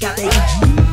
got that.